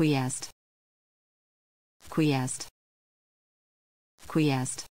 quiesced quiesced quiesced